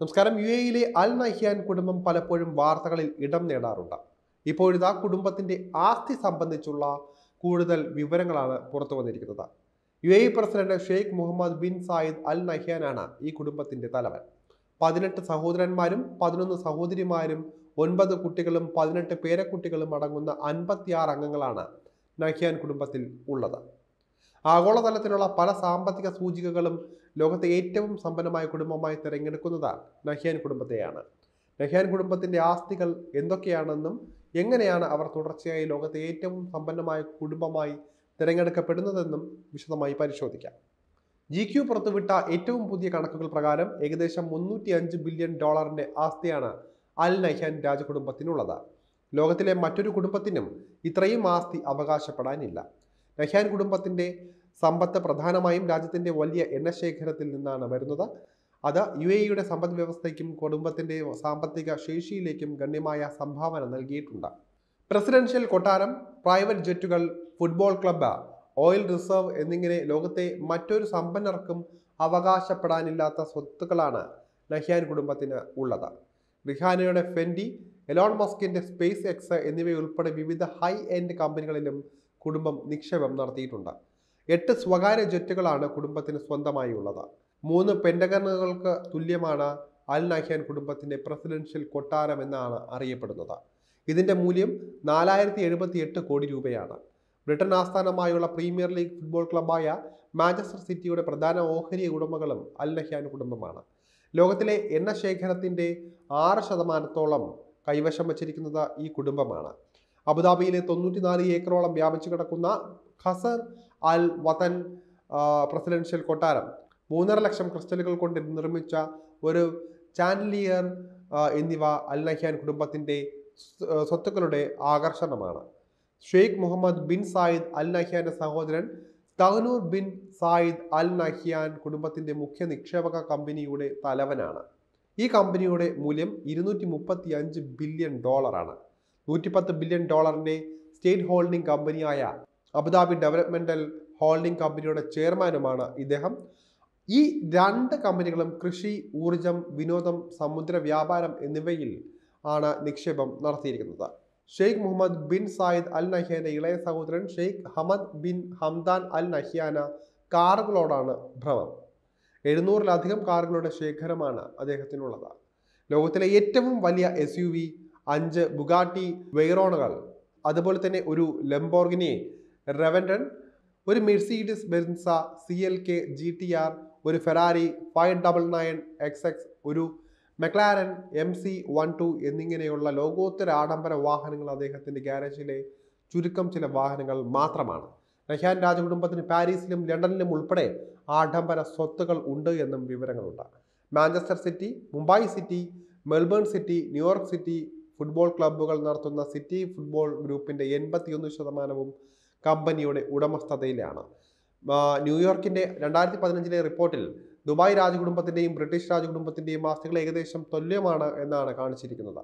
നമസ്കാരം. യു എയിലെ Al Nahyan കുടുംബം പലപ്പോഴും വാർത്തകളിൽ ഇടം നേടാറുണ്ട്. ഇപ്പോഴിതാ കുടുംബത്തിന്റെ ആസ്തി സംബന്ധിച്ചുള്ള കൂടുതൽ വിവരങ്ങളാണ് പുറത്തു വന്നിരിക്കുന്നത്. U A president Sheikh Mohammed bin Zayed Al നഹ്യാനാണ് ഈ കുടുംബത്തിന്റെ തലവൻ. പതിനെട്ട് സഹോദരന്മാരും പതിനൊന്ന് സഹോദരിമാരും ഒൻപത് കുട്ടികളും പതിനെട്ട് പേരക്കുട്ടികളും അടങ്ങുന്ന അൻപത്തിയാറ് അംഗങ്ങളാണ് നഹ്യാൻ കുടുംബത്തിൽ ഉള്ളത്. ആഗോളതലത്തിലുള്ള പല സാമ്പത്തിക സൂചികകളും ലോകത്തെ ഏറ്റവും സമ്പന്നമായ കുടുംബമായി തിരഞ്ഞെടുക്കുന്നത് നഹ്യാൻ കുടുംബത്തെയാണ്. നഹ്യാൻ കുടുംബത്തിന്റെ ആസ്തികൾ എന്തൊക്കെയാണെന്നും എങ്ങനെയാണ് അവർ തുടർച്ചയായി ലോകത്തെ ഏറ്റവും സമ്പന്നമായ കുടുംബമായി തിരഞ്ഞെടുക്കപ്പെടുന്നതെന്നും വിശദമായി പരിശോധിക്കാം. ജി ക്യു പുറത്തുവിട്ട ഏറ്റവും പുതിയ കണക്കുകൾ പ്രകാരം ഏകദേശം മുന്നൂറ്റി അഞ്ച് ബില്യൺ ഡോളറിന്റെ ആസ്തിയാണ് അൽ നഹ്യാൻ രാജകുടുംബത്തിനുള്ളത്. ലോകത്തിലെ മറ്റൊരു കുടുംബത്തിനും ഇത്രയും ആസ്തി അവകാശപ്പെടാനില്ല. നഹ്യാൻ കുടുംബത്തിന്റെ സമ്പത്ത് പ്രധാനമായും രാജ്യത്തിന്റെ വലിയ എണ്ണശേഖരത്തിൽ നിന്നാണ് വരുന്നത്. അത് യു എ ഇയുടെ സമ്പദ് വ്യവസ്ഥയ്ക്കും കുടുംബത്തിന്റെ സാമ്പത്തിക ശേഷിയിലേക്കും ഗണ്യമായ സംഭാവന നൽകിയിട്ടുണ്ട്. പ്രസിഡൻഷ്യൽ കൊട്ടാരം പ്രൈവറ്റ് ജെറ്റുകൾ ഫുട്ബോൾ ക്ലബ്ബ് ഓയിൽ റിസർവ് എന്നിങ്ങനെ ലോകത്തെ മറ്റൊരു സമ്പന്നർക്കും അവകാശപ്പെടാനില്ലാത്ത സ്വത്തുക്കളാണ് നഹ്യാൻ കുടുംബത്തിന് ഉള്ളത്. റിഹാനയുടെ ഫെൻഡി എലോൺ മസ്കിന്റെ സ്പേസ് എക്സ് എന്നിവയുൾപ്പെടെ വിവിധ ഹൈ എൻഡ് കമ്പനികളിലും കുടുംബം നിക്ഷേപം നടത്തിയിട്ടുണ്ട്. എട്ട് സ്വകാര്യ ജെറ്റുകളാണ് കുടുംബത്തിന് സ്വന്തമായി ഉള്ളത്. മൂന്ന് പെൻഡഗണുകൾക്ക് തുല്യമാണ് അൽ നഹ്യാൻ കുടുംബത്തിന്റെ പ്രസിഡൻഷ്യൽ കൊട്ടാരം എന്നാണ് അറിയപ്പെടുന്നത്. ഇതിന്റെ മൂല്യം നാലായിരത്തി എഴുപത്തി എട്ട് കോടി രൂപയാണ്. ബ്രിട്ടൻ ആസ്ഥാനമായുള്ള പ്രീമിയർ ലീഗ് ഫുട്ബോൾ ക്ലബ്ബായ മാഞ്ചസ്റ്റർ സിറ്റിയുടെ പ്രധാന ഓഹരി ഉടമകളും അൽ നഹ്യാൻ കുടുംബമാണ്. ലോകത്തിലെ എണ്ണ ശേഖരത്തിന്റെ ആറ് ശതമാനത്തോളം കൈവശം വച്ചിരിക്കുന്നത് ഈ കുടുംബമാണ്. അബുദാബിയിലെ തൊണ്ണൂറ്റിനാല് ഏക്കറോളം വ്യാപിച്ചു കിടക്കുന്ന ഖസർ അൽ വതൻ പ്രസിഡൻഷ്യൽ കൊട്ടാരം. മൂന്നര ലക്ഷം ക്രിസ്റ്റലുകൾ കൊണ്ട് നിർമ്മിച്ച ഒരു ചാൻലിയർ എന്നിവ അൽ നഹ്യാൻ കുടുംബത്തിന്റെ സ്വ- സ്വത്തുക്കളുടെ ആകർഷണമാണ്. Sheikh Mohammed bin Zayed Al നഹ്യാന്റെ സഹോദരൻ Tahnoun bin Zayed Al Nahyan കുടുംബത്തിന്റെ മുഖ്യ നിക്ഷേപക കമ്പനിയുടെ തലവനാണ്. ഈ കമ്പനിയുടെ മൂല്യം ഇരുന്നൂറ്റി ബില്യൺ ഡോളറാണ്. നൂറ്റിപ്പത്ത് ബില്യൺ ഡോളറിന്റെ സ്റ്റേറ്റ് ഹോൾഡിംഗ് കമ്പനിയായ അബുദാബി ഡെവലപ്മെന്റൽ ഹോൾഡിംഗ് കമ്പനിയുടെ ചെയർമാനുമാണ് ഇദ്ദേഹം. ഈ രണ്ട് കമ്പനികളും കൃഷി ഊർജം വിനോദം സമുദ്ര വ്യാപാരം എന്നിവയിൽ ആണ് നിക്ഷേപം നടത്തിയിരിക്കുന്നത്. Sheikh Mohammed bin Zayed Al നഹ്യാന്റെ ഇളയ സഹോദരൻ Sheikh Hamad bin Hamdan Al Nahyan കാറുകളോടാണ് ഭ്രമം. എഴുന്നൂറിലധികം കാറുകളുടെ ശേഖരമാണ് അദ്ദേഹത്തിനുള്ളത്. ലോകത്തിലെ ഏറ്റവും വലിയ എസ് യു വി അഞ്ച് ബുഗാട്ടി വെയ്റോണുകൾ അതുപോലെ തന്നെ ഒരു ലംബോർഗിനി റെവൻഡൻ ഒരു Mercedes Benz C L K G T R ഒരു Ferrari five double nine X X ഒരു McLaren M C one two എന്നിങ്ങനെയുള്ള ലോകോത്തര ആഡംബര വാഹനങ്ങൾ അദ്ദേഹത്തിന്റെ ഗ്യാരേജിലെ ചുരുക്കം ചില വാഹനങ്ങൾ മാത്രമാണ്. റഹ്യാൻ രാജകുടുംബത്തിന് പാരീസിലും ലണ്ടനിലും ഉൾപ്പെടെ ആഡംബര സ്വത്തുകൾ ഉണ്ട് എന്നും വിവരങ്ങളുണ്ട്. Manchester City Mumbai City Melbourne City New York City football ക്ലബ്ബുകൾ നടത്തുന്ന സിറ്റി ഫുട്ബോൾ ഗ്രൂപ്പിന്റെ എൺപത്തിയൊന്ന് ശതമാനവും കമ്പനിയുടെ ഉടമസ്ഥതയിലാണ്. ന്യൂയോർക്കിന്റെ രണ്ടായിരത്തി പതിനഞ്ചിലെ റിപ്പോർട്ടിൽ ദുബായ് രാജകുടുംബത്തിന്റെയും ബ്രിട്ടീഷ് രാജകുടുംബത്തിന്റെയും ആസ്തികൾ ഏകദേശം തുല്യമാണ് എന്നാണ് കാണിച്ചിരിക്കുന്നത്.